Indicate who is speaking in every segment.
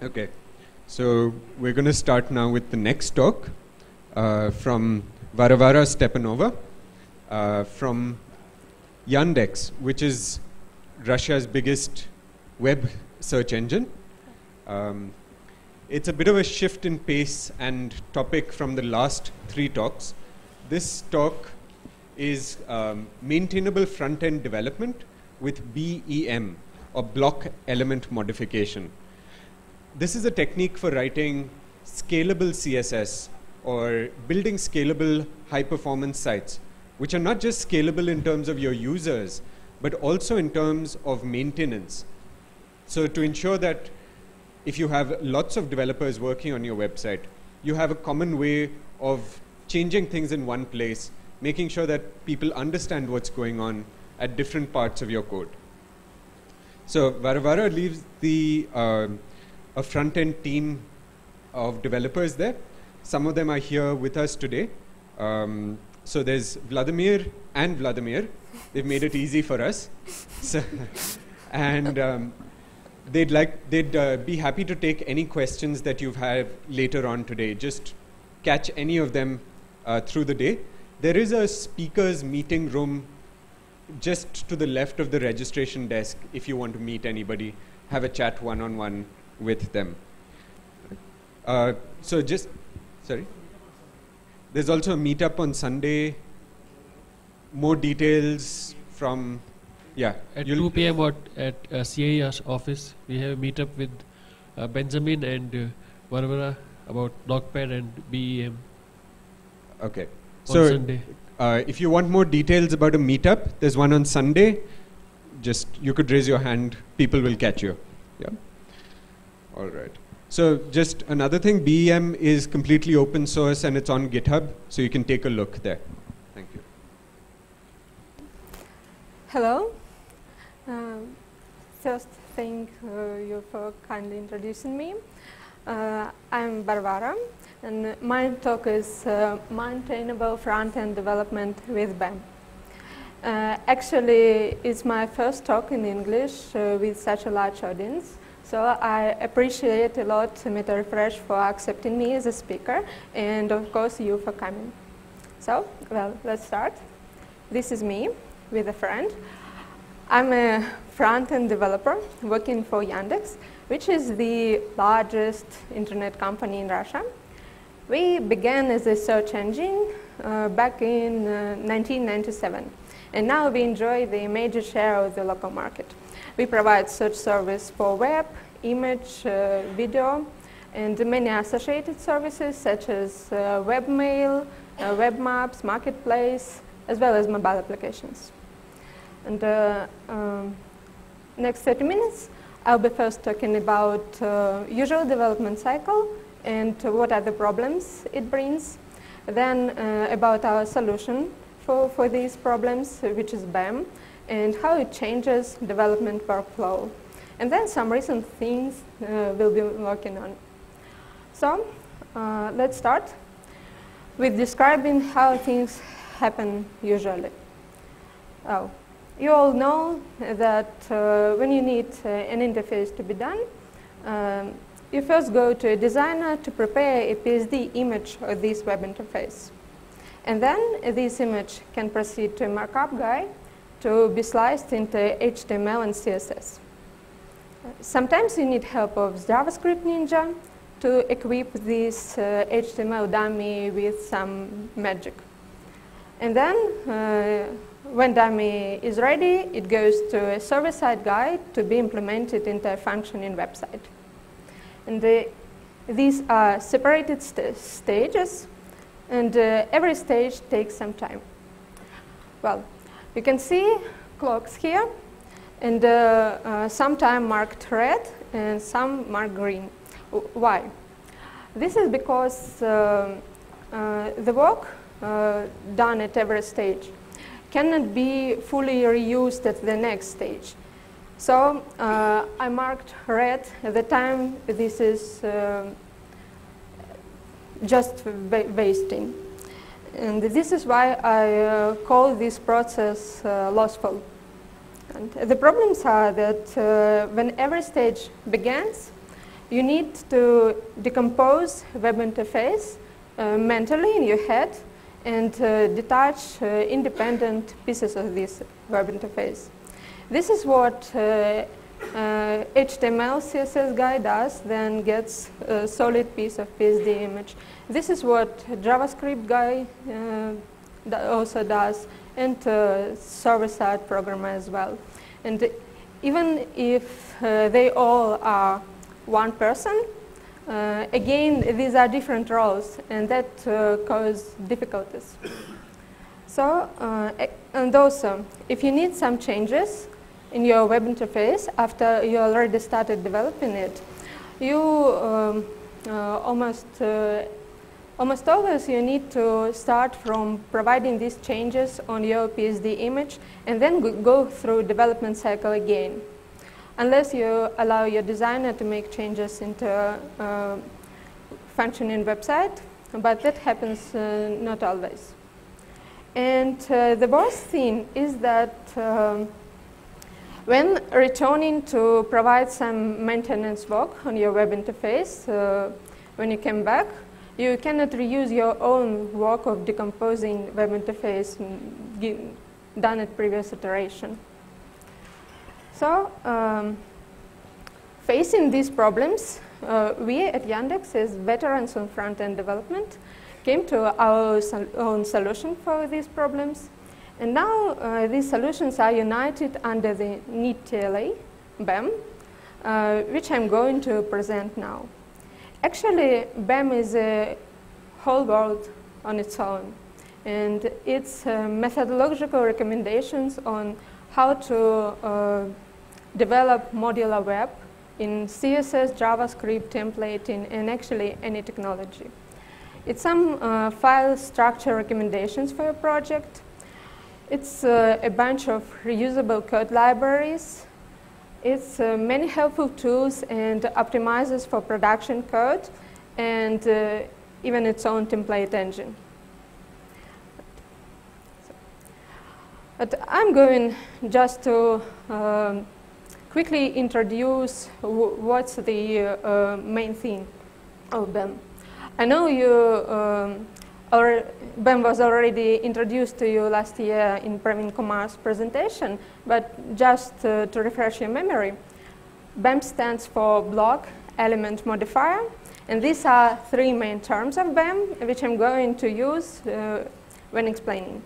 Speaker 1: Okay, so we're going to start now with the next talk uh, from Varvara Stepanova uh, from Yandex, which is Russia's biggest web search engine. Um, it's a bit of a shift in pace and topic from the last three talks. This talk is um, maintainable front end development with BEM, or block element modification. This is a technique for writing scalable CSS or building scalable high performance sites, which are not just scalable in terms of your users, but also in terms of maintenance. So, to ensure that if you have lots of developers working on your website, you have a common way of changing things in one place, making sure that people understand what's going on at different parts of your code. So Varvara leaves the uh, a front-end team of developers there. Some of them are here with us today. Um, so there's Vladimir and Vladimir. They've made it easy for us. So and um, they'd like they'd uh, be happy to take any questions that you've had later on today. Just catch any of them uh, through the day. There is a speakers meeting room just to the left of the registration desk if you want to meet anybody, have a chat one on one with them. Uh, so just sorry. There's also a meetup on Sunday. More details from yeah.
Speaker 2: At 2 p.m. At, at uh, office, we have a meetup with uh, Benjamin and uh, Varvara about Blockpad and BEM.
Speaker 1: Okay.
Speaker 2: On
Speaker 1: so
Speaker 2: Sunday.
Speaker 1: uh, if you want more details about a meetup, there's one on Sunday. Just you could raise your hand. People will catch you. Yeah. All right. So just another thing, BEM is completely open source and it's on GitHub, so you can take a look there. Thank you.
Speaker 3: Hello. Um, first, thank uh, you for kindly introducing me. Uh, I'm Varvara, and my talk is uh, maintainable front-end development with BEM. Uh, actually, it's my first talk in English uh, with such a large audience, so I appreciate a lot Meta Refresh for accepting me as a speaker, and of course you for coming. So, well, let's start. This is me with a friend. I'm a front-end developer working for Yandex, which is the largest internet company in Russia. We began as a search engine uh, back in uh, 1997, and now we enjoy the major share of the local market. We provide search service for web, image, uh, video, and many associated services such as uh, webmail, uh, web maps, marketplace, as well as mobile applications. And uh, um, next 30 minutes, I'll be first talking about uh, usual development cycle and what are the problems it brings. Then uh, about our solution for, for these problems, which is BEM, and how it changes development workflow. And then some recent things uh, we'll be working on. So uh, let's start with describing how things happen usually. Oh, you all know that uh, when you need uh, an interface to be done, um, you first go to a designer to prepare a PSD image of this web interface. And then this image can proceed to a markup guy to be sliced into HTML and CSS. Sometimes you need help of JavaScript Ninja to equip this uh, HTML dummy with some magic. And then uh, when dummy is ready, it goes to a server-side guide to be implemented into a functioning website. And the, these are separated st stages, and uh, every stage takes some time. Well, you can see clocks here, and uh, uh, some time marked red and some marked green. W why? This is because uh, uh, the work uh, done at every stage cannot be fully reused at the next stage. So uh, I marked red at the time this is uh, just wasting. And this is why I uh, call this process uh, lossful. And the problems are that uh, when every stage begins, you need to decompose web interface uh, mentally in your head and uh, detach uh, independent pieces of this web interface. This is what uh, HTML CSS guy does, then gets a solid piece of PSD image. This is what JavaScript guy also does, and server-side programmer as well. And even if uh, they all are one person, uh, again, these are different roles, and that uh, causes difficulties. So, and also, if you need some changes in your web interface after you already started developing it, you um, almost Almost always you need to start from providing these changes on your PSD image and then go through development cycle again. Unless you allow your designer to make changes into a uh, functioning website, but that happens uh, not always. And uh, the worst thing is that um, when returning to provide some maintenance work on your web interface, uh, when you come back, you cannot reuse your own work of decomposing web interface done at previous iteration. So, um, facing these problems, uh, we at Yandex, as veterans on front-end development, came to our sol own solution for these problems. And now uh, these solutions are united under the NEAT TLA, BEM, uh, which I'm going to present now. Actually, BEM is a whole world on its own. And its uh, methodological recommendations on how to uh, develop modular web in CSS, JavaScript, templating, and actually any technology. It's some uh, file structure recommendations for your project. It's uh, a bunch of reusable code libraries it's uh, many helpful tools and optimizers for production code and uh, even its own template engine. But I'm going just to um, quickly introduce what's the uh, main theme of BEM. I know you um, or BEM was already introduced to you last year in Praveen Kumar's presentation, but just uh, to refresh your memory, BEM stands for Block Element Modifier, and these are three main terms of BEM, which I'm going to use uh, when explaining.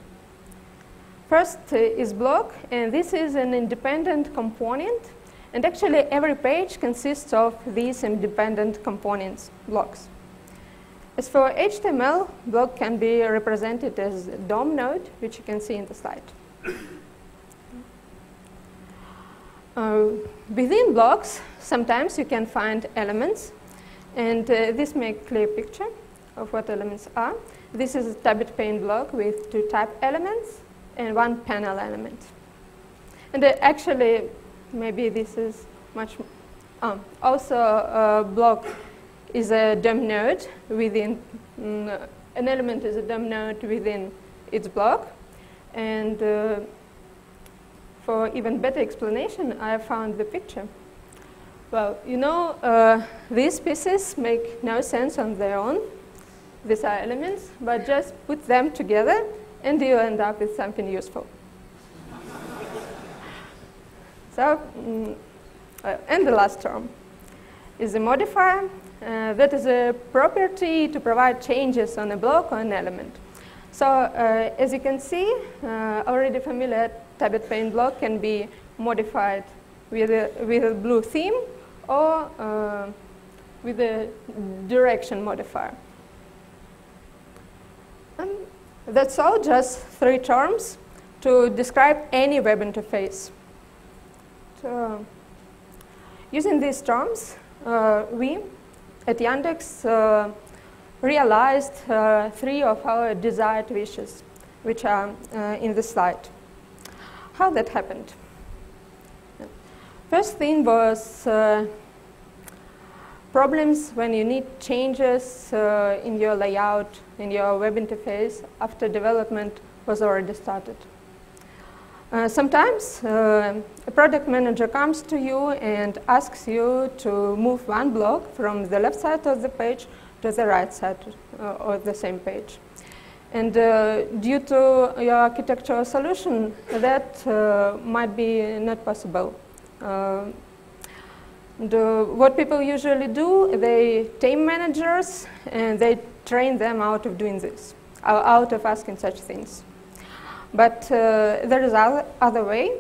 Speaker 3: First is block, and this is an independent component, and actually every page consists of these independent components, blocks. As for HTML, block can be represented as DOM node, which you can see in the slide. Uh, within blocks, sometimes you can find elements, and uh, this makes a clear picture of what elements are. This is a tablet pane block with two type elements and one panel element. And uh, actually, maybe this is much, um, also a block is a DOM node within, mm, an element is a DOM node within its block. And uh, for even better explanation, I found the picture. Well, you know, uh, these pieces make no sense on their own. These are elements, but just put them together and you end up with something useful. so, mm, uh, and the last term is a modifier uh, that is a property to provide changes on a block or an element. So uh, as you can see, uh, already familiar tablet pane block can be modified with a, with a blue theme or uh, with a direction modifier. And that's all, just three terms to describe any web interface. So, using these terms, we at Yandex uh, realized uh, three of our desired wishes, which are uh, in the slide. How that happened? First thing was uh, problems when you need changes uh, in your layout, in your web interface after development was already started. Uh, sometimes uh, a product manager comes to you and asks you to move one block from the left side of the page to the right side uh, of the same page. And uh, due to your architectural solution, that uh, might be not possible. Uh, the, what people usually do, they team managers and they train them out of doing this, out of asking such things. But uh, there is other, other way.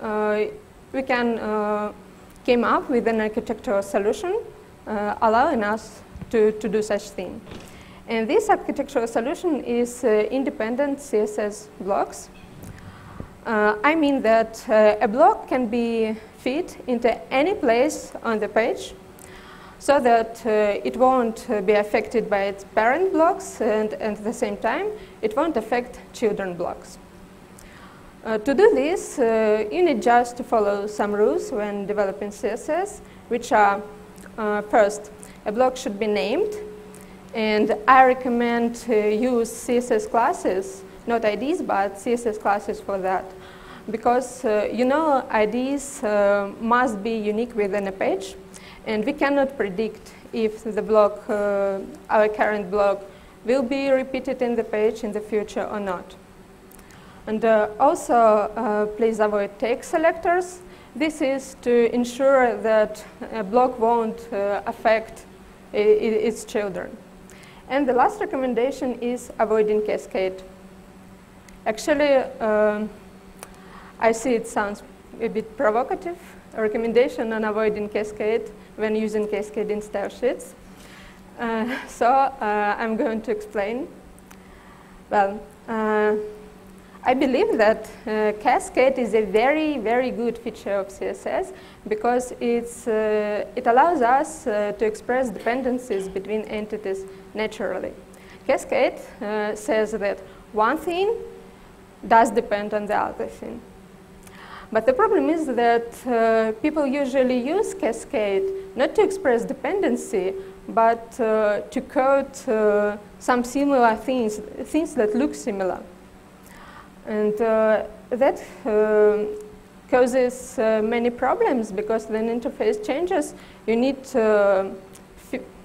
Speaker 3: Uh, we can uh, came up with an architectural solution uh, allowing us to, to do such thing. And this architectural solution is uh, independent CSS blocks. Uh, I mean that a block can be fit into any place on the page so that uh, it won't uh, be affected by its parent blocks and, and, at the same time it won't affect children blocks. Uh, to do this, uh, you need just to follow some rules when developing CSS, which are uh, first, a block should be named, and I recommend to use CSS classes, not IDs, but CSS classes for that. Because, uh, you know, IDs uh, must be unique within a page, and we cannot predict if the block, uh, our current block, will be repeated in the page in the future or not. And uh, also, uh, please avoid tag selectors. This is to ensure that a block won't uh, affect its children. And the last recommendation is avoiding cascade. Actually, um, I see it sounds a bit provocative, a recommendation on avoiding cascade when using cascade in style sheets. Uh, so uh, I'm going to explain. Well, uh, I believe that uh, Cascade is a very, very good feature of CSS because it's, uh, it allows us uh, to express dependencies between entities naturally. Cascade uh, says that one thing does depend on the other thing. But the problem is that uh, people usually use Cascade not to express dependency, but uh, to code some similar things, things that look similar. And uh, that uh, causes uh, many problems because when interface changes, you need to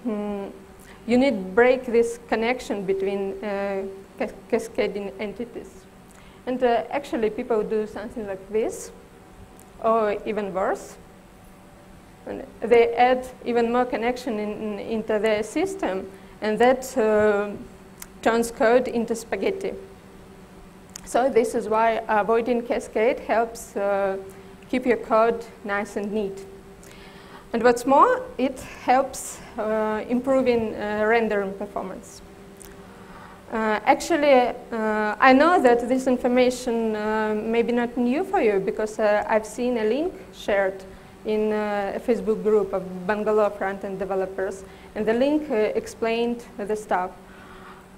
Speaker 3: mm, you need break this connection between cas cascading entities. And uh, actually, people do something like this, or even worse. And they add even more connection in, in, into their system, and that uh, turns code into spaghetti. So this is why avoiding cascade helps uh, keep your code nice and neat. And what's more, it helps uh, improving uh, rendering performance. Uh, actually, uh, I know that this information uh, may be not new for you because I've seen a link shared in a Facebook group of Bangalore front-end developers, and the link explained the stuff.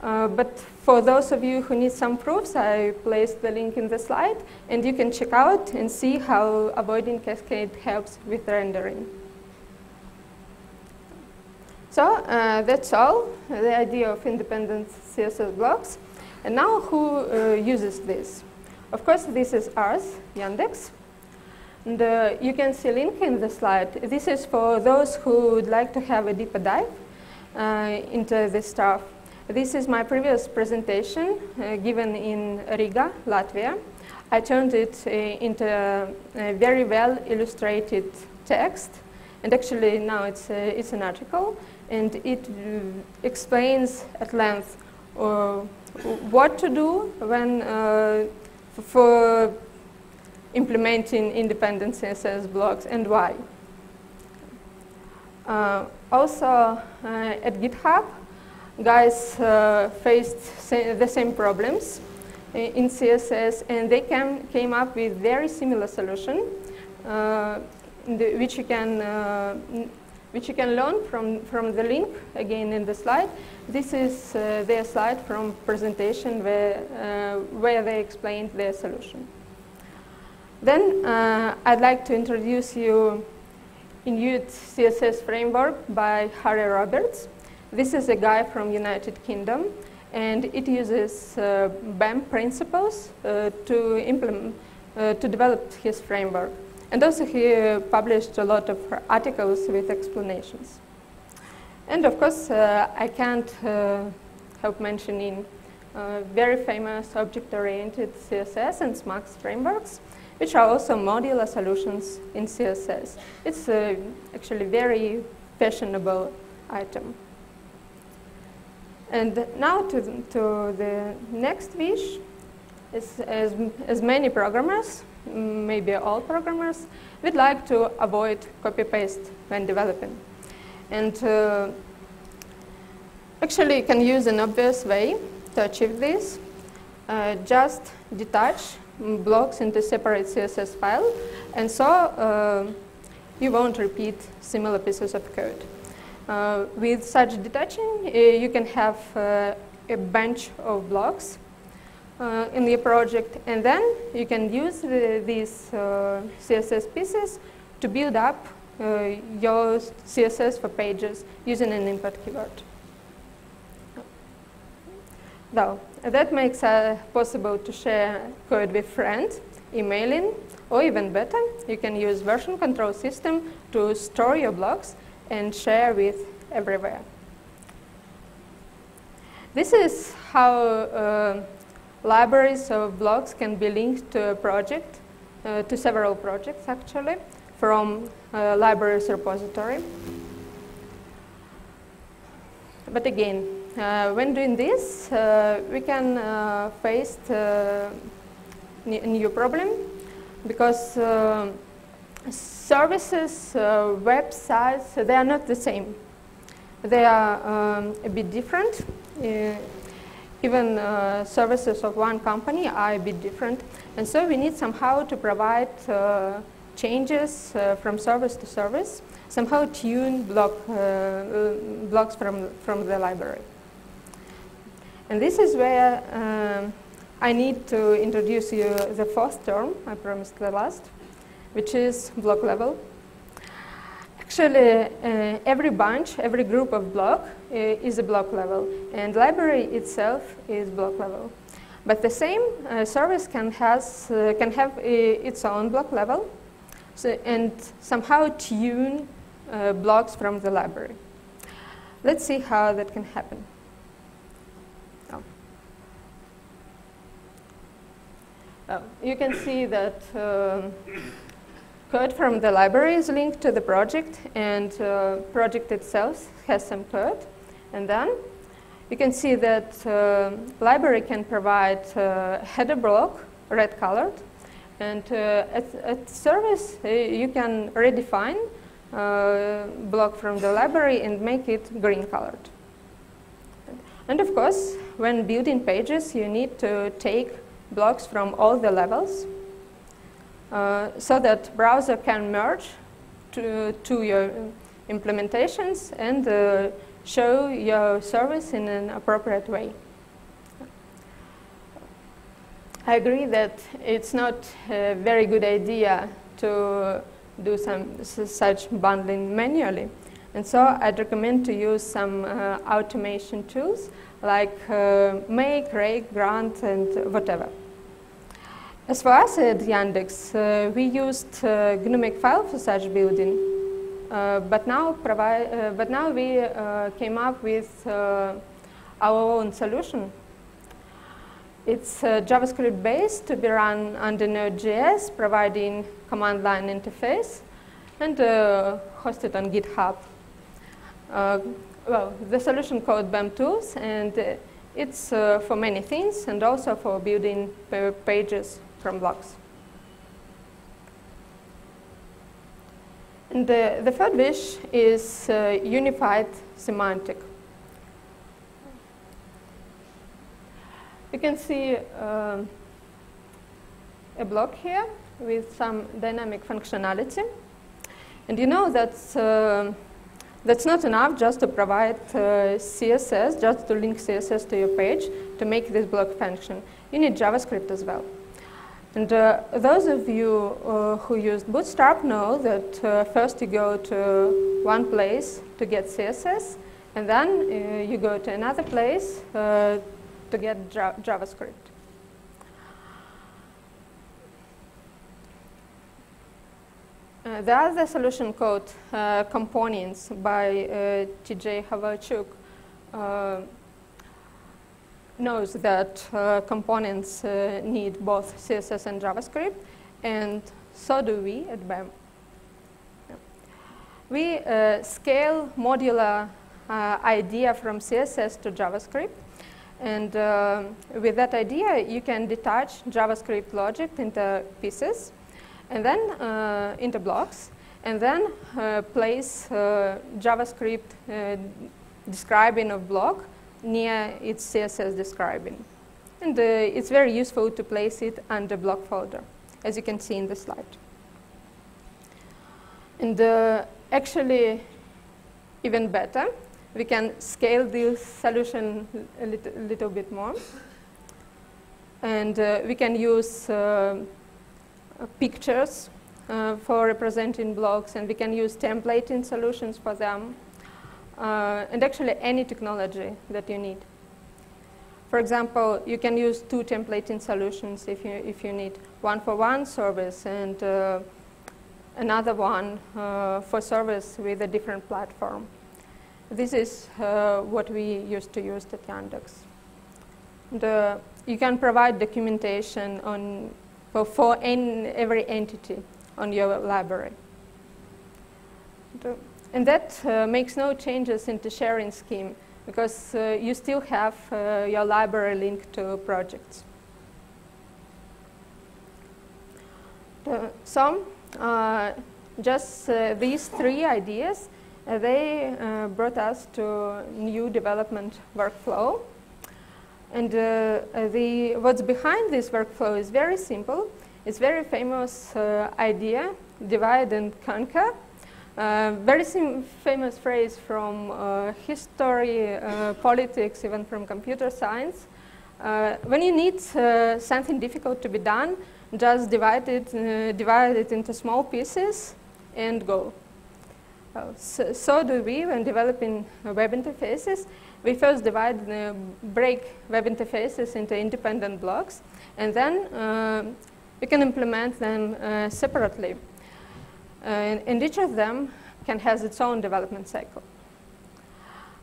Speaker 3: Uh, but for those of you who need some proofs, I placed the link in the slide, and you can check out and see how avoiding cascade helps with rendering. So uh, that's all, the idea of independent CSS blocks. And now who uh, uses this? Of course, this is ours, Yandex. And uh, you can see link in the slide. This is for those who would like to have a deeper dive uh, into this stuff. This is my previous presentation uh, given in Riga, Latvia. I turned it uh, into a very well illustrated text, and actually now it's, uh, it's an article, and it uh, explains at length uh, what to do when uh, for implementing independent CSS blocks and why. also, at GitHub, guys uh, faced sa the same problems in CSS, and they came, came up with very similar solution, uh, which you can uh, which you can learn from, from the link, again in the slide. This is uh, their slide from presentation where, uh, where they explained their solution. Then uh, I'd like to introduce you inuit CSS framework by Harry Roberts. This is a guy from United Kingdom, and it uses uh, BEM principles uh, to implement uh, to develop his framework. And also he uh, published a lot of articles with explanations. And of course, uh, I can't uh, help mentioning very famous object-oriented CSS and SMACSS frameworks, which are also modular solutions in CSS. It's actually very fashionable item. And now to, to the next wish, is, as, as many programmers, maybe all programmers, would like to avoid copy-paste when developing. And uh, actually you can use an obvious way to achieve this. Uh, just detach blocks into separate CSS file, and so uh, you won't repeat similar pieces of code. Uh, with such detaching, uh, you can have uh, a bunch of blocks uh, in your project, and then you can use the, these CSS pieces to build up your CSS for pages using an import keyword. Now, that makes it possible to share code with friends, emailing, or even better, you can use version control system to store your blocks and share with everywhere. This is how uh, libraries of blocks can be linked to a project, uh, to several projects actually, from uh, libraries repository. But again, uh, when doing this, uh, we can uh, face a new problem because services, websites, they are not the same. They are um, a bit different. even uh, services of one company are a bit different. And so we need somehow to provide uh, changes uh, from service to service, somehow tune block, blocks from, from the library. And this is where um, I need to introduce you the fourth term, I promised the last, which is block level. Actually, uh, every bunch, every group of block uh, is a block level, and library itself is block level. But the same uh, service can, has, uh, can have uh, its own block level so, and somehow tune uh, blocks from the library. Let's see how that can happen. Uh, you can see that um, code from the library is linked to the project and uh, project itself has some code. And then you can see that uh, library can provide uh, header block, red colored. And uh, at, at service, uh, you can redefine block from the library and make it green colored. And of course, when building pages, you need to take blocks from all the levels uh, so that browser can merge to, to your implementations and uh, show your service in an appropriate way. I agree that it's not a very good idea to do some such bundling manually. And so I'd recommend to use some uh, automation tools like uh, Make, Rake, Grunt, and whatever. As for us at Yandex, uh, we used uh, GNU Makefile for such building, uh, but now uh, but now we uh, came up with uh, our own solution. It's JavaScript based to be run under Node.js, providing command line interface, and hosted on GitHub. well, the solution called BEM Tools, and it's for many things, and also for building pages from blocks. And the, the third wish is uh, unified semantic. You can see uh, a block here with some dynamic functionality. And you know that's, uh, that's not enough just to provide uh, CSS, just to link CSS to your page to make this block function. You need JavaScript as well. And uh, those of you uh, who used Bootstrap know that uh, first you go to one place to get CSS, and then uh, you go to another place uh, to get JavaScript. Uh, the other solution called Components by T.J. Holowaychuk uh, knows that uh, components uh, need both CSS and JavaScript, and so do we at BEM. We scale modular idea from CSS to JavaScript, and with that idea, you can detach JavaScript logic into pieces and then uh, into blocks, and then uh, place uh, JavaScript describing a block near its CSS describing. And it's very useful to place it under block folder, as you can see in the slide. And actually, even better, we can scale this solution a little, little bit more. And uh, we can use uh, uh, pictures uh, for representing blocks, and we can use templating solutions for them, uh, and actually any technology that you need. For example, you can use two templating solutions if you, if you need one for one service and uh, another one uh, for service with a different platform. This is uh, what we used to use at Yandex. And, you can provide documentation on for, for every entity on your library. And that uh, makes no changes in the sharing scheme because uh, you still have uh, your library linked to projects. so uh, just uh, these three ideas, uh, they brought us to new development workflow and the, what's behind this workflow is very simple. It's very famous idea, divide and conquer. Uh, very famous phrase from uh, history, uh, politics, even from computer science. when you need something difficult to be done, just divide it, divide it into small pieces and go. So, so, do we when developing web interfaces we first divide, uh, break web interfaces into independent blocks, and then uh, we can implement them uh, separately. Uh, and each of them can has its own development cycle.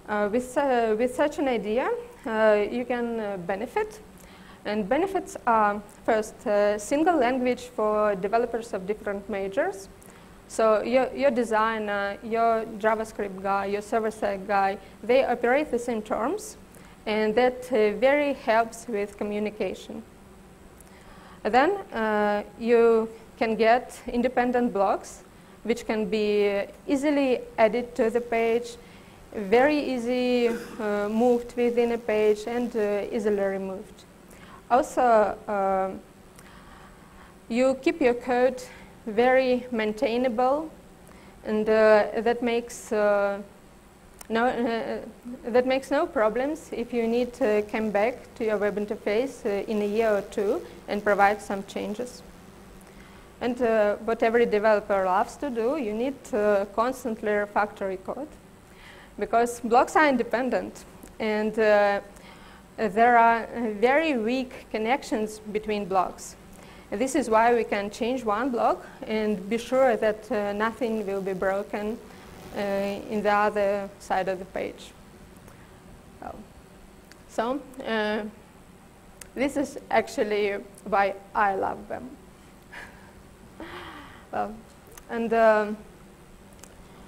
Speaker 3: Uh, with, uh, with such an idea, you can benefit. And benefits are, first, single language for developers of different majors. So your, your designer, your JavaScript guy, your server-side guy, they operate the same terms, and that uh, very helps with communication. then uh, you can get independent blocks, which can be easily added to the page, very easy uh, moved within a page, and uh, easily removed. Also, uh, you keep your code very maintainable, and uh, that makes uh, no uh, that makes no problems if you need to come back to your web interface in a year or two and provide some changes. And uh, what every developer loves to do, you need to constantly refactor your code because blocks are independent and uh, there are very weak connections between blocks. This is why we can change one block and be sure that uh, nothing will be broken uh, in the other side of the page. Oh. So uh, this is actually why I love them. Well, and um,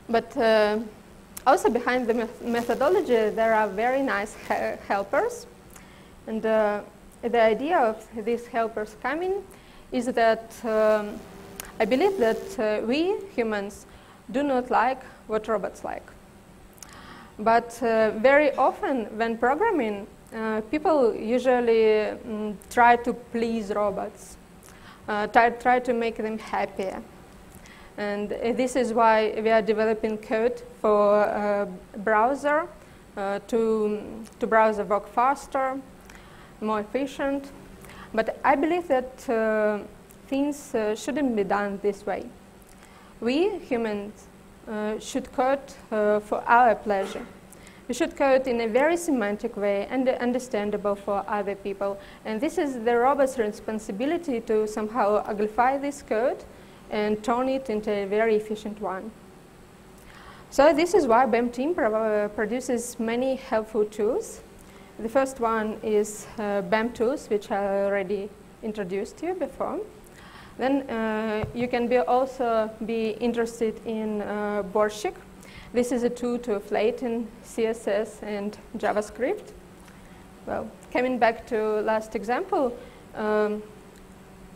Speaker 3: but uh, also behind the methodology there are very nice he helpers, and uh, the idea of these helpers coming is that um, I believe that uh, we humans do not like what robots like. But uh, very often when programming, uh, people usually um, try to please robots, uh, try, try to make them happier. And uh, this is why we are developing code for a browser uh, to, to browser work faster, more efficient, but I believe that uh, things uh, shouldn't be done this way. We humans uh, should code uh, for our pleasure. We should code in a very semantic way and understandable for other people. And this is the robot's responsibility to somehow uglify this code and turn it into a very efficient one. So this is why BEM team pro produces many helpful tools. The first one is uh, BEM tools, which I already introduced you before. Then uh, you can be also be interested in uh, Borschik. This is a tool to flatten CSS and JavaScript. Well, coming back to last example, um,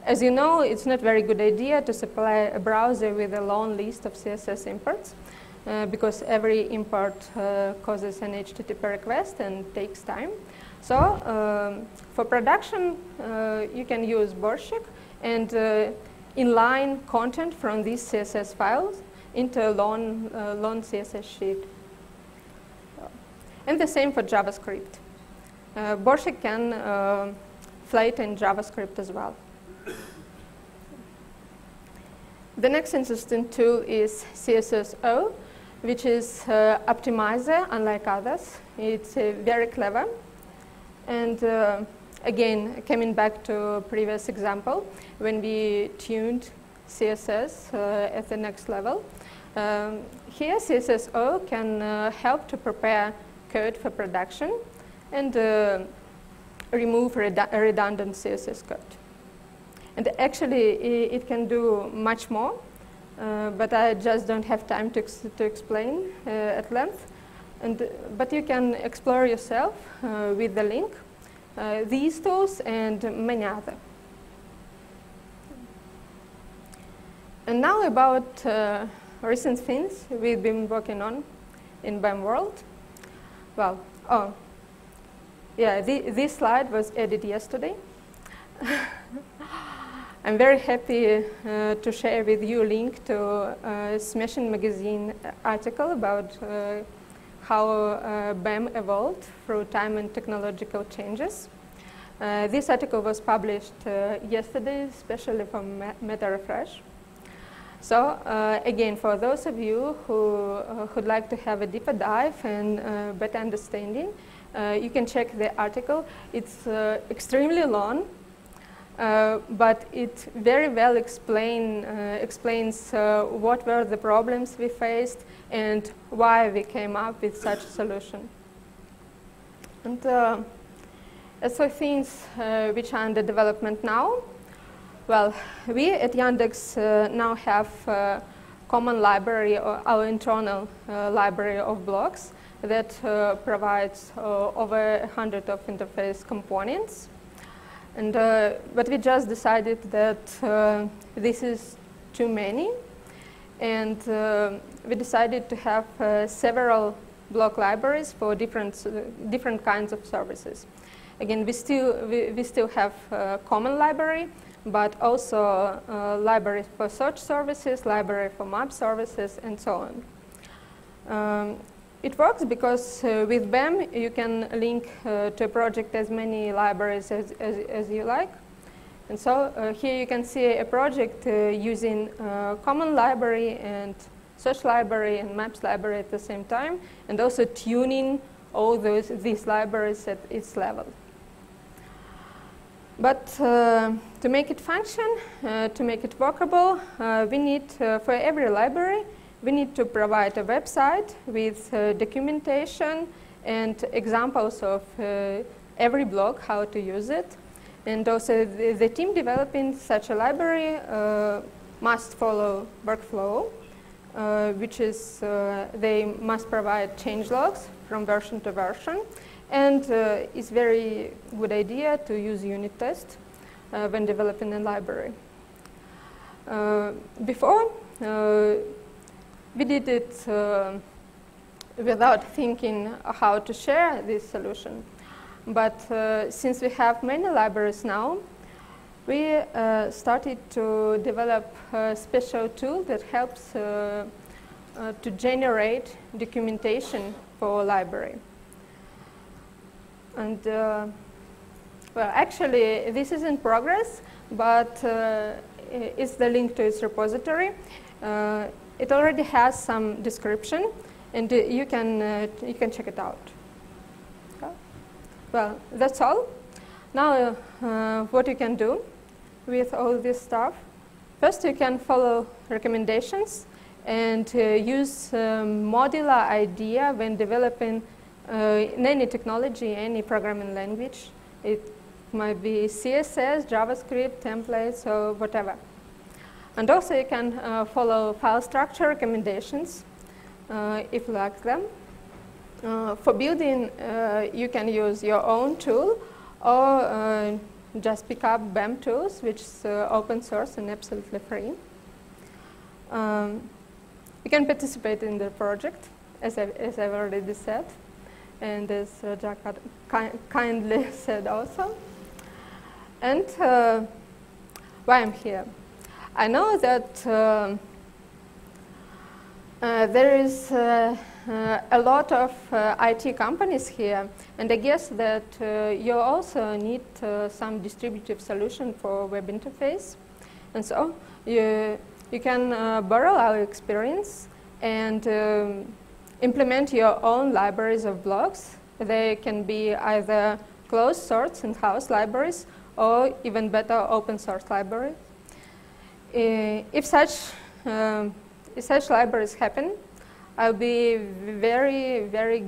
Speaker 3: as you know, it's not very good idea to supply a browser with a long list of CSS imports uh, because every import uh, causes an HTTP request and takes time. So um, for production, uh, you can use Borschik and uh, inline content from these CSS files into a long, uh, long CSS sheet. And the same for JavaScript. Uh, Borschik can uh, in JavaScript as well. The next interesting tool is CSSO, which is uh, optimizer, unlike others. It's uh, very clever. And uh, again, coming back to previous example, when we tuned CSS uh, at the next level, um, here CSSO can uh, help to prepare code for production and uh, remove redu redundant CSS code. And actually, it can do much more, uh, but I just don't have time to, ex to explain uh, at length. And, but you can explore yourself uh, with the link, uh, these tools and many other. And now about uh, recent things we've been working on in BEM world. Well, oh, yeah, the, this slide was added yesterday. I'm very happy uh, to share with you a link to a Smashing magazine article about uh, how uh, BEM evolved through time and technological changes. Uh, this article was published uh, yesterday, especially from Meta Refresh. So uh, again, for those of you who would like to have a deeper dive and better understanding, you can check the article. It's extremely long, uh, but it very well explain, uh, explains uh, what were the problems we faced and why we came up with such a solution. And uh, for things uh, which are under development now, well, we at Yandex now have common library, our internal library of blocks that provides over a hundred of interface components. And, uh, but we just decided that uh, this is too many. And uh, we decided to have uh, several block libraries for different, uh, different kinds of services. Again, we still, we, we still have a common library, but also library for search services, library for map services, and so on. Um, it works because uh, with BEM you can link uh, to a project as many libraries as, as, as you like. And so uh, here you can see a project uh, using uh, common library and search library and maps library at the same time and also tuning all those, these libraries at its level. But uh, to make it function, to make it workable, we need for every library we need to provide a website with uh, documentation and examples of uh, every block, how to use it. And also the, the team developing such a library uh, must follow workflow, uh, which is uh, they must provide change logs from version to version. And uh, it's very good idea to use unit test when developing a library. before, we did it uh, without thinking how to share this solution. But uh, since we have many libraries now, we uh, started to develop a special tool that helps uh, uh, to generate documentation for a library. And uh, well, actually, this is in progress, but it's the link to its repository. It already has some description, and uh, you, can, uh, you can check it out. Well, that's all. Now, uh, what you can do with all this stuff. First, you can follow recommendations and uh, use um, modular idea when developing uh, in any technology, any programming language. It might be CSS, JavaScript, templates, or whatever. And also you can uh, follow file structure recommendations uh, if you like them. Uh, for building, uh, you can use your own tool or uh, just pick up BEM tools, which is uh, open source and absolutely free. Um, you can participate in the project, as, I, as I've already said, and as uh, Jack ki kindly said also. And why I'm here. I know that uh, uh, there is uh, uh, a lot of uh, IT companies here, and I guess that you also need some distributive solution for web interface. And so you, you can borrow our experience and um, implement your own libraries of blocks. They can be either closed source in-house libraries or even better open source library. Uh, if such, um, if such libraries happen, I'll be very, very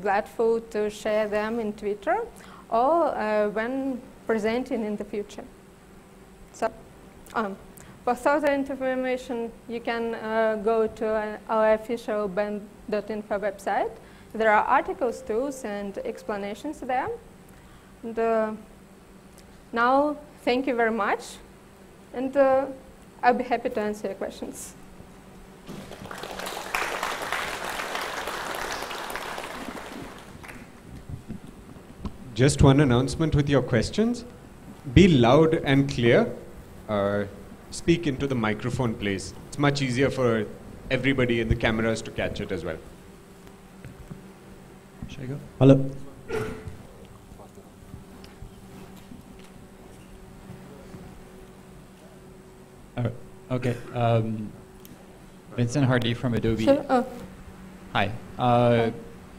Speaker 3: gladful to share them in Twitter or uh, when presenting in the future. So, um, for further information, you can uh, go to uh, our official bem.info website. There are articles, tools, and explanations there. And, uh, now, thank you very much, and uh, I'll be happy to answer your questions.
Speaker 1: Just one announcement with your questions. Be loud and clear. Uh, speak into the microphone, please. It's much easier for everybody in the cameras to catch it as well.
Speaker 4: Should I go?
Speaker 5: Hello.
Speaker 4: Uh, okay. Um, Vincent Hardy from Adobe.
Speaker 3: Sure. Oh.
Speaker 4: Hi. Uh,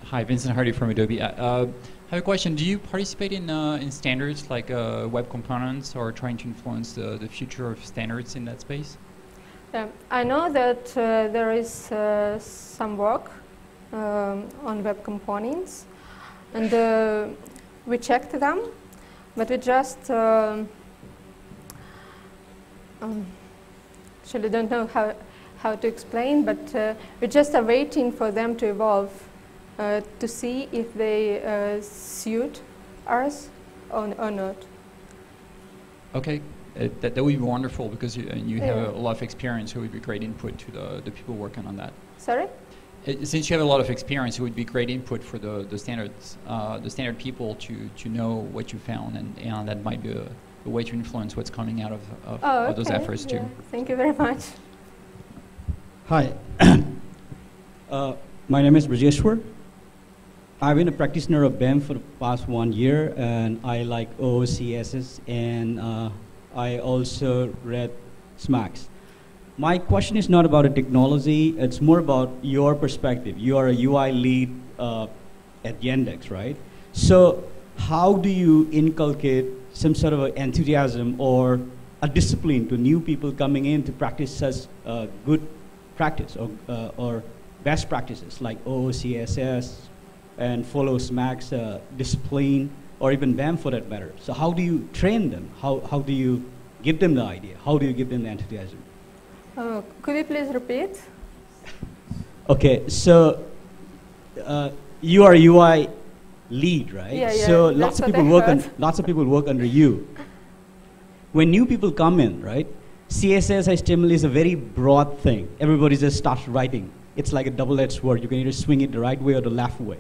Speaker 4: hi, Vincent Hardy from Adobe. Uh, uh, I have a question. Do you participate in, uh, in standards like uh, web components or trying to influence the, the future of standards in that space?
Speaker 3: Yeah, I know that uh, there is uh, some work um, on web components, and uh, we checked them, but we just um, um, actually don't know how, how to explain, but uh, we just are waiting for them to evolve uh, to see if they uh, suit us or, or not.
Speaker 4: Okay. Uh, that, that would be wonderful because you, and you have
Speaker 3: Yeah.
Speaker 4: a lot of experience, so it would be great input to the, the people working on that.
Speaker 3: Sorry?
Speaker 4: Uh, Since you have a lot of experience, it would be great input for the, the standards, uh, the standard people to, to know what you found, and, and that might be a, a way to influence what's coming out of, of,
Speaker 3: Oh,
Speaker 4: of those
Speaker 3: okay,
Speaker 4: efforts too.
Speaker 3: yeah. Thank you very much.
Speaker 5: Hi. uh, my name is Rajeshwar. I've been a practitioner of BEM for the past one year, and I like OOCSS, and uh, I also read SMACSS. My question is not about a technology, it's more about your perspective. You are a UI lead uh, at Yandex, right? So, how do you inculcate some sort of enthusiasm or a discipline to new people coming in to practice such uh, good practice or, uh, or best practices like OOCSS and follow SMACSS uh, discipline or even BEM for that matter? So, how do you train them? How, how do you give them the idea? How do you give them the enthusiasm?
Speaker 3: Uh, could you please repeat?
Speaker 5: Okay, so uh, you are UI lead, right?
Speaker 3: Yeah, yeah,
Speaker 5: So lots of people work on lots of people work under you. When new people come in, right? CSS HTML is a very broad thing. Everybody just starts writing. It's like a double-edged sword. You can either swing it the right way or the left way.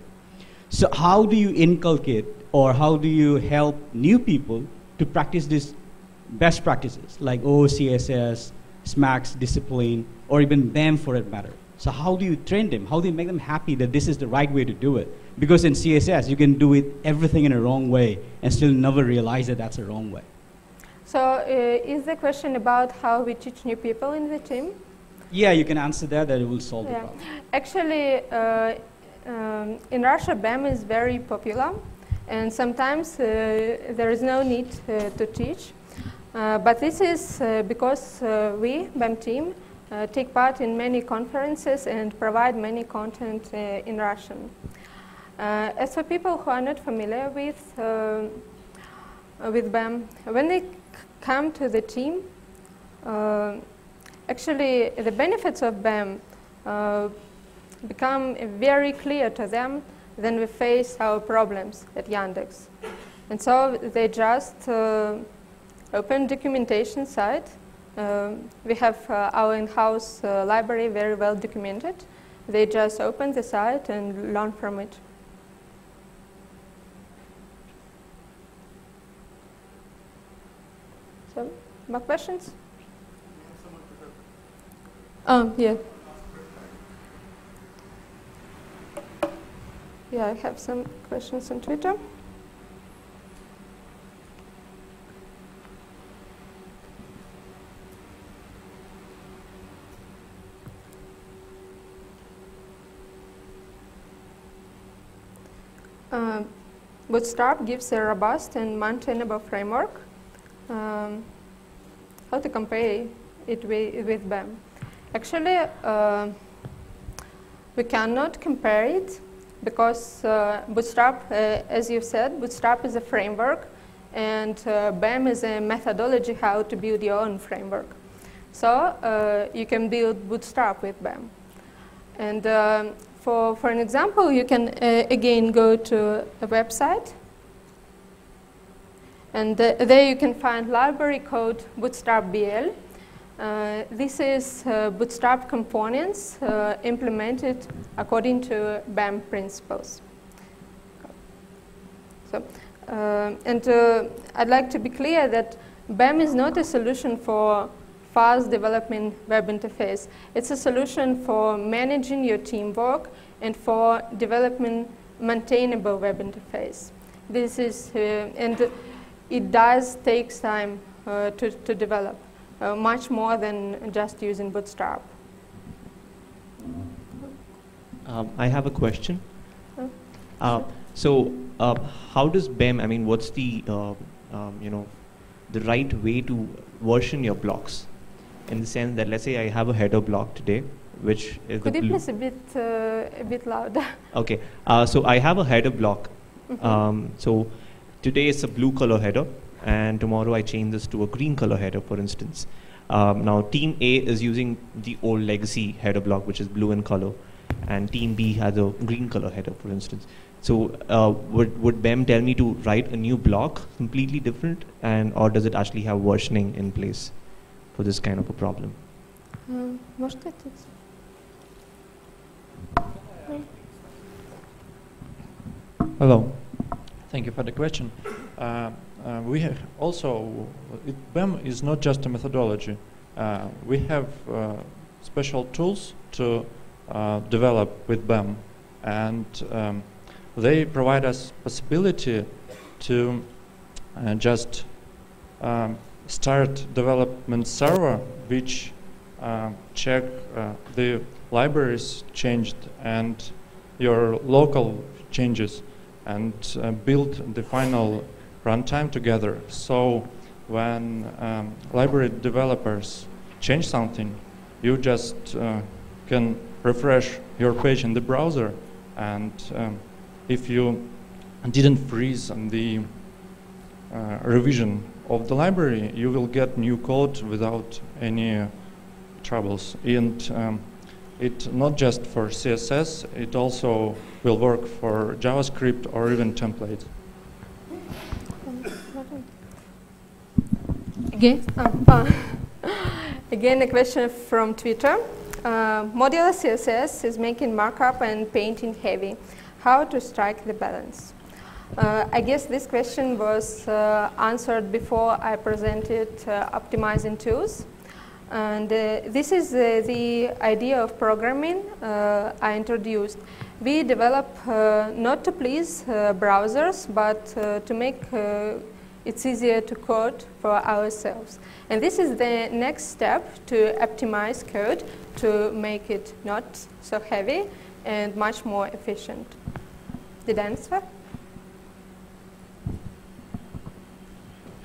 Speaker 5: So how do you inculcate or how do you help new people to practice these best practices like oh, OCSS, SMACSS discipline, or even BEM for that matter? So how do you train them? How do you make them happy that this is the right way to do it? Because in CSS, you can do it everything in a wrong way and still never realize that that's a wrong way.
Speaker 3: So, uh, is the question about how we teach new people in the team?
Speaker 5: Yeah, you can answer that, that it will solve the problem.
Speaker 3: Actually, uh, um, in Russia, BEM is very popular, and sometimes uh, there is no need uh, to teach. Uh, but this is uh, because uh, we, BEM team, uh, take part in many conferences and provide many content uh, in Russian. Uh, as for people who are not familiar with, uh, with BEM, when they come to the team, uh, actually the benefits of BEM uh, become very clear to them when we face our problems at Yandex. And so they just open documentation site. Um, we have uh, our in-house uh, library very well documented. They just open the site and learn from it. So, more questions? Um, yeah. Yeah, I have some questions on Twitter. Um, Bootstrap gives a robust and maintainable framework. Um, how to compare it with, with BEM? Actually, uh, we cannot compare it because uh, Bootstrap, uh, as you said, Bootstrap is a framework and uh, BEM is a methodology how to build your own framework. So uh, you can build Bootstrap with BEM. And um, for, for an example, you can uh, again go to a website and uh, there you can find library code Bootstrap BL. Uh, this is uh, Bootstrap components uh, implemented according to BEM principles. So, uh, and I'd like to be clear that BEM is not a solution for fast development web interface. It's a solution for managing your teamwork and for developing maintainable web interface. This is, uh, and it does take time uh, to, to develop, uh, much more than just using Bootstrap.
Speaker 6: Um, I have a question. Uh, so, uh, how does BEM? I mean, what's the uh, um, you know the right way to version your blocks? In the sense that, let's say, I have a header block today, which is
Speaker 3: Could you please a bit, uh, a bit louder?
Speaker 6: Okay. Uh, so I have a header block.
Speaker 3: Mhm.
Speaker 6: Um, so today it's a blue color header, and tomorrow I change this to a green color header, for instance. Um, now team A is using the old legacy header block, which is blue in color, and team B has a green color header, for instance. So uh, would would BEM tell me to write a new block completely different, and or does it actually have versioning in place for this kind of a problem?
Speaker 3: Uh, может, отец?
Speaker 7: Hello. Thank you for the question. Uh, uh, we have also, it, BEM is not just a methodology. Uh, we have uh, special tools to uh, develop with BEM, and um, they provide us possibility to uh, just um, start development server, which uh, check uh, the libraries changed and your local changes and uh, build the final runtime together. So when um, library developers change something, you just uh, can refresh your page in the browser, and um, if you didn't freeze on the uh, revision of the library, you will get new code without any troubles. And um, it not just for CSS, it also will work for JavaScript or even templates.
Speaker 3: Again, uh, uh, again, a question from Twitter. Uh, modular CSS is making markup and painting heavy. How to strike the balance? Uh, I guess this question was uh, answered before I presented uh, optimizing tools. And uh, this is uh, the idea of programming uh, I introduced. We develop not to please browsers, but to make it's easier to code for ourselves. And this is the next step to optimize code to make it not so heavy and much more efficient. Did I answer?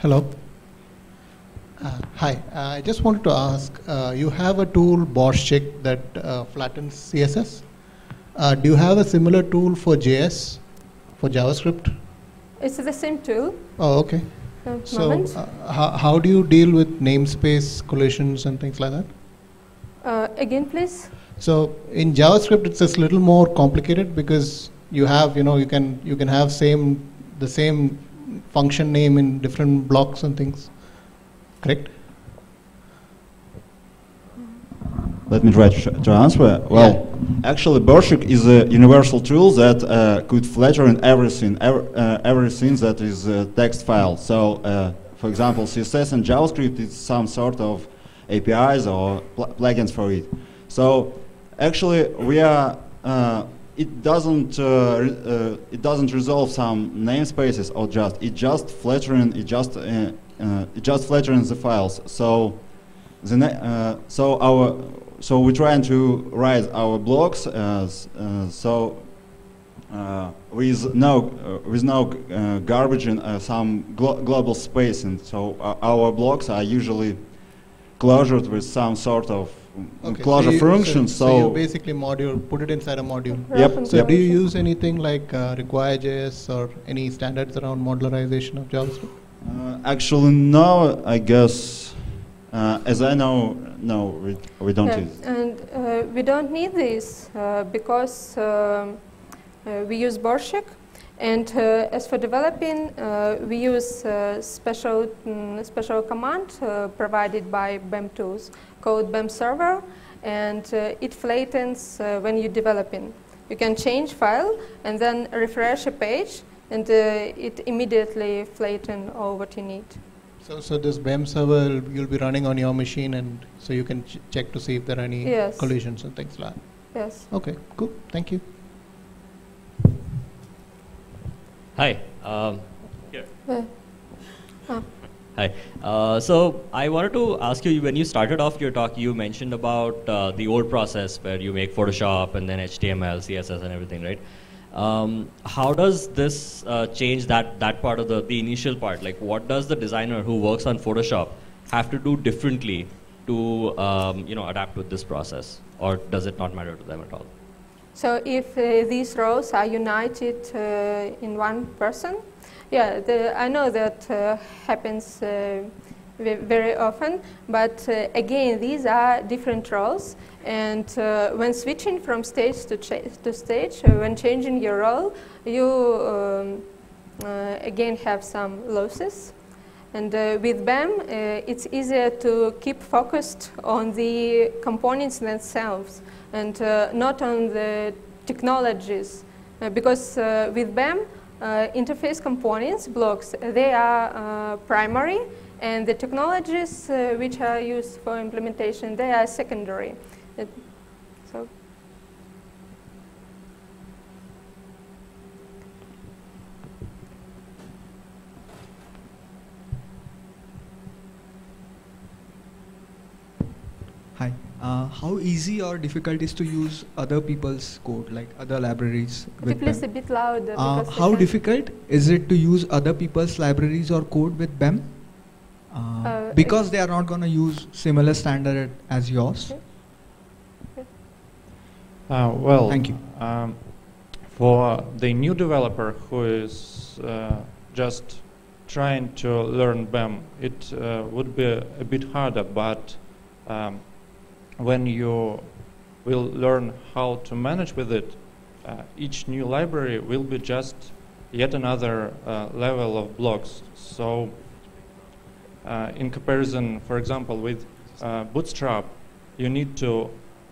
Speaker 8: Hello. Uh, hi, uh, I just wanted to ask, uh, you have a tool, Borschik, that uh, flattens CSS. Uh, do you have a similar tool for JS, for JavaScript?
Speaker 3: It's the same tool.
Speaker 8: Oh, okay.
Speaker 3: Uh,
Speaker 8: So, uh, how, how do you deal with namespace collisions and things like that?
Speaker 3: Uh, again, please.
Speaker 8: So in JavaScript, it's just a little more complicated because you have, you know, you can you can have same the same function name in different blocks and things. Correct?
Speaker 9: Let me try to, to answer. Well, actually, Borschik is a universal tool that uh, could flatter in everything, ev- uh, everything that is a text file. So, uh, for example, CSS and JavaScript is some sort of APIs or pl- plugins for it. So, actually, we are. It doesn't. Uh, uh, it doesn't resolve some namespaces or just. It just flattering. It just. Uh, uh, it just flattering the files. So. The so our so we're trying to write our blocks as so uh, with no uh, with no uh, garbage in uh, some glo- global spacing. So our blocks are usually closured with some sort of
Speaker 8: Okay,
Speaker 9: closure
Speaker 8: you-
Speaker 9: function.
Speaker 8: So,
Speaker 9: So,
Speaker 8: you basically module put it inside a module.
Speaker 9: Yep,
Speaker 8: So
Speaker 9: yep.
Speaker 8: do you use anything like uh, Require.js or any standards around modularization of JavaScript?
Speaker 9: uh, actually, no, I guess. Uh, as I know, no, we, we don't
Speaker 3: Yeah,
Speaker 9: use.
Speaker 3: and uh, we don't need this uh, because um, uh, we use Borschik. And uh, as for developing, uh, we use uh, special mm, special command uh, provided by BEM tools called BEM server, and uh, it flattens uh, when you're developing. You can change file and then refresh a page, and uh, it immediately flattens all what you need.
Speaker 8: So, so this BEM server you'll be running on your machine, and so you can ch- check to see if there are any
Speaker 3: Yes.
Speaker 8: collisions and things like that.
Speaker 3: Yes.
Speaker 8: Okay, cool. Thank you.
Speaker 10: Hi. Um,
Speaker 3: Uh, oh.
Speaker 10: hi. Uh, so I wanted to ask you when you started off your talk, you mentioned about uh, the old process where you make Photoshop and then HTML, CSS, and everything, right? Um, how does this uh, change that that part of the the initial part? Like, what does the designer who works on Photoshop have to do differently to um, you know adapt with this process, or does it not matter to them at all?
Speaker 3: So if uh, these roles are united uh, in one person, yeah, the, I know that uh, happens uh, very often, but uh, again, these are different roles. And uh, when switching from stage to, to stage, when changing your role, you um, again have some losses. And uh, with BEM, uh, it's easier to keep focused on the components themselves and uh, not on the technologies. Uh, because uh, with BEM, interface components, blocks, they are primary, and the technologies which are used for implementation, they are secondary. It- so
Speaker 11: Hi. Uh, how easy or difficult is to use other people's code, like other libraries?
Speaker 3: could you please
Speaker 11: BEM?
Speaker 3: a bit louder?
Speaker 11: Uh, how difficult is it to use other people's libraries or code with BEM? Uh,
Speaker 3: Uh,
Speaker 11: because they are not going to use similar standard as yours.
Speaker 7: Uh, well,
Speaker 11: Thank you.
Speaker 7: Um, for the new developer who is uh, just trying to learn BEM, it uh, would be a bit harder, but um, when you will learn how to manage with it, uh, each new library will be just yet another uh, level of blocks. So, uh, in comparison, for example, with uh, Bootstrap, you need to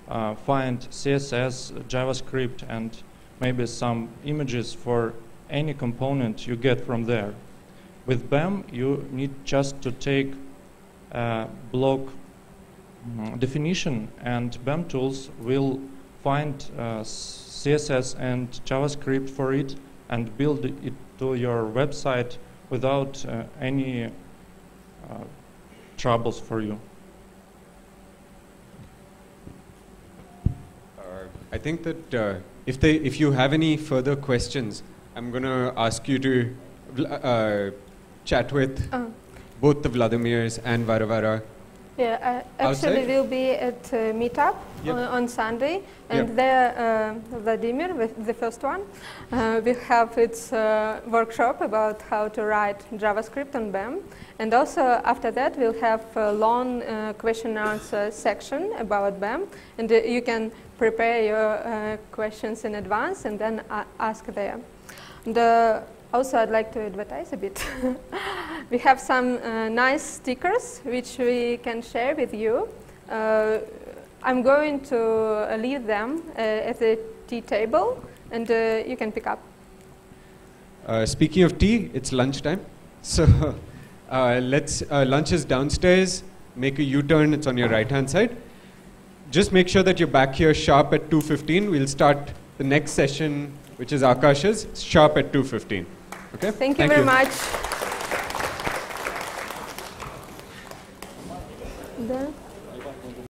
Speaker 7: uh, find CSS, JavaScript, and maybe some images for any component you get from there. With BEM, you need just to take uh, block definition, and BEM tools will find uh, CSS and JavaScript for it and build it to your website without uh, any uh, troubles for you.
Speaker 1: Uh, I think that uh, if they, if you have any further questions, I'm going to ask you to uh, chat with.
Speaker 3: Uh,
Speaker 1: both the Vladimirs and Varvara.
Speaker 3: Yeah, uh, actually we'll be at uh, Meetup
Speaker 1: Yep.
Speaker 3: on, on Sunday, and
Speaker 1: Yep.
Speaker 3: there uh, Vladimir, the first one, uh, will have its uh, workshop about how to write JavaScript on BEM, and also after that we'll have a long uh, question and answer section about BEM, and uh, you can prepare your uh, questions in advance and then uh, ask there. Uh, also, I'd like to advertise a bit. we have some uh, nice stickers which we can share with you. Uh, I'm going to uh, leave them uh, at the tea table, and uh, you can pick up.
Speaker 1: Uh, speaking of tea, it's lunchtime. So let's, lunch is downstairs. Make a U-turn, it's on your right-hand side. Just make sure that you're back here sharp at 2.15. We'll start the next session, which is Akash's, sharp at 2.15. Okay?
Speaker 3: Thank you very much.